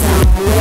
sound.